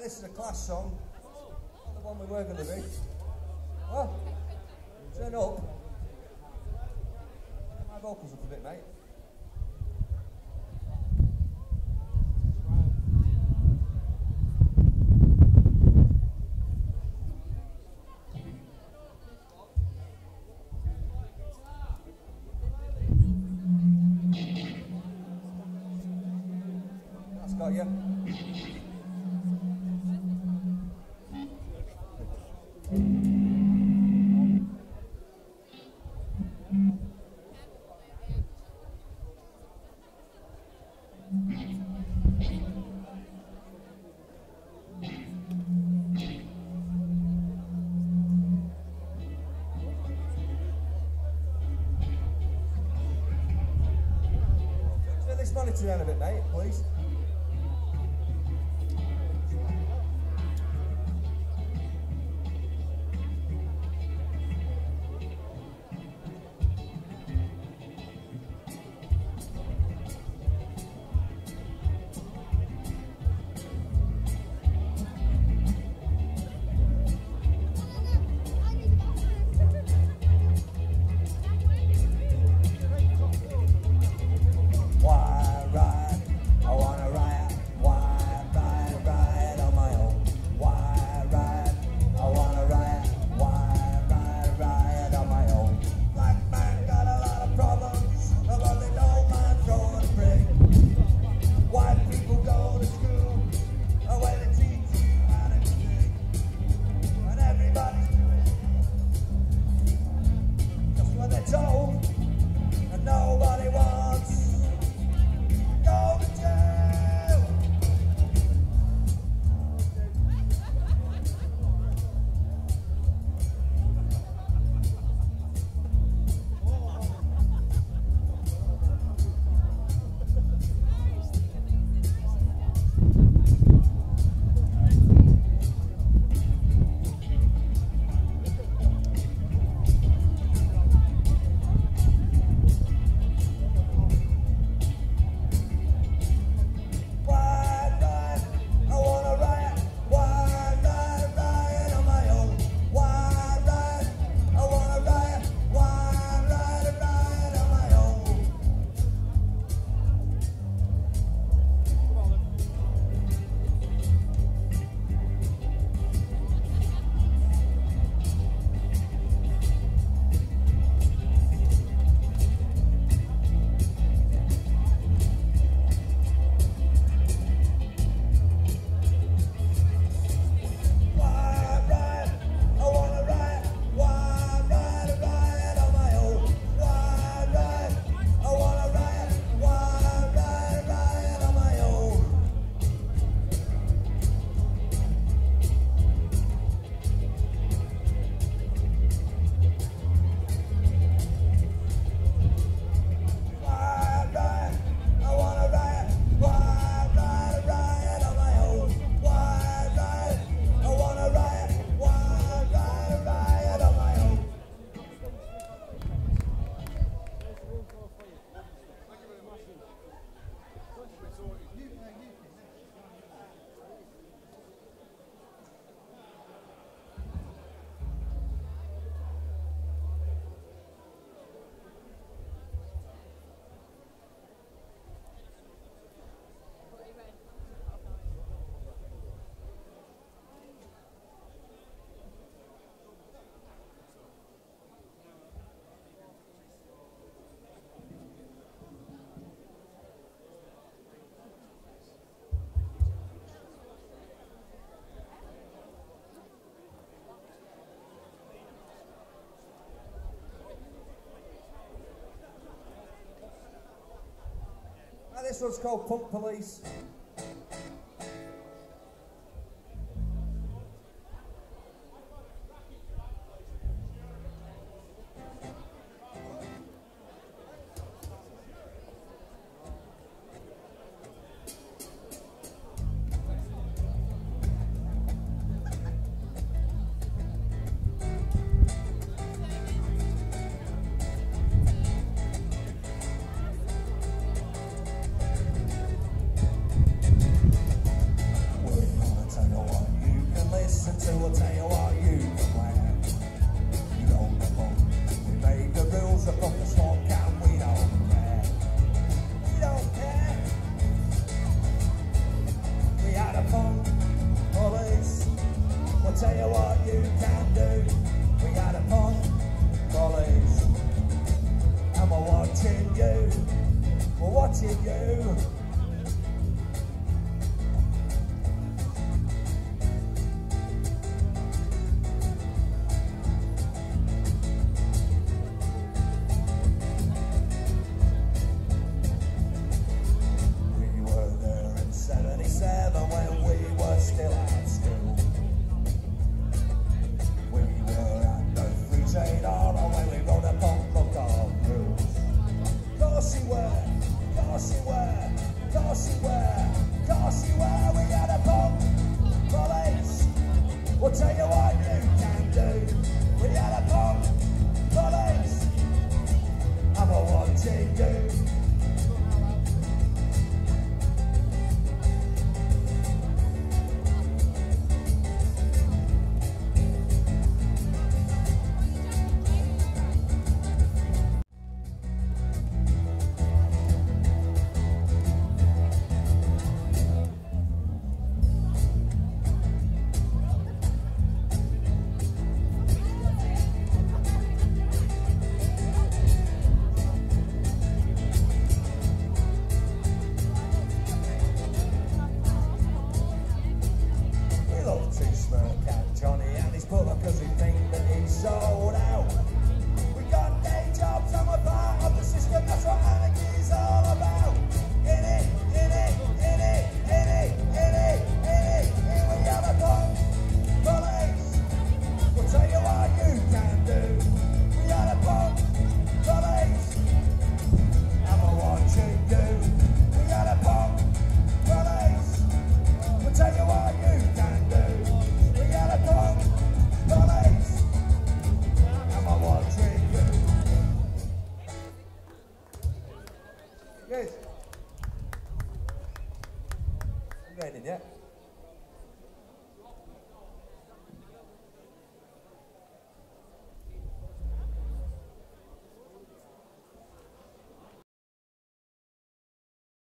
Now, this is a Clash song, not the one we were going to be. Huh? Turn up. My vocals up a bit, mate. That's got you. Let's run it around a bit, mate, please. this one's called punk Police. we made the rules that broke the and we don't care. We don't care. We had a police. Tell you what you can do. We had a police. And we're watching you. We're watching you. We'll tell you I did yeah.